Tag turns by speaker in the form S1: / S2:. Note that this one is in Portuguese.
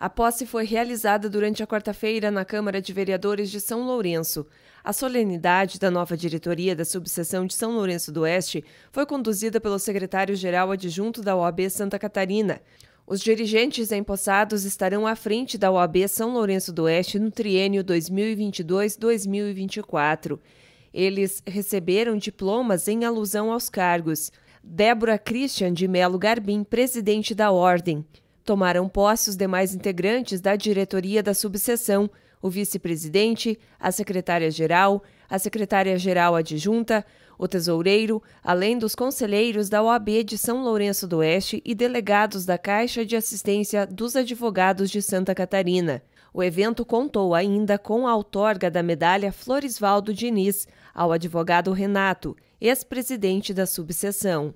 S1: A posse foi realizada durante a quarta-feira na Câmara de Vereadores de São Lourenço. A solenidade da nova diretoria da subseção de São Lourenço do Oeste foi conduzida pelo secretário-geral adjunto da OAB Santa Catarina. Os dirigentes empossados estarão à frente da OAB São Lourenço do Oeste no triênio 2022-2024. Eles receberam diplomas em alusão aos cargos. Débora Christian de Melo Garbim, presidente da Ordem. Tomaram posse os demais integrantes da diretoria da subseção, o vice-presidente, a secretária-geral, a secretária-geral adjunta, o tesoureiro, além dos conselheiros da OAB de São Lourenço do Oeste e delegados da Caixa de Assistência dos Advogados de Santa Catarina. O evento contou ainda com a outorga da medalha Floresvaldo Diniz ao advogado Renato, ex-presidente da subseção.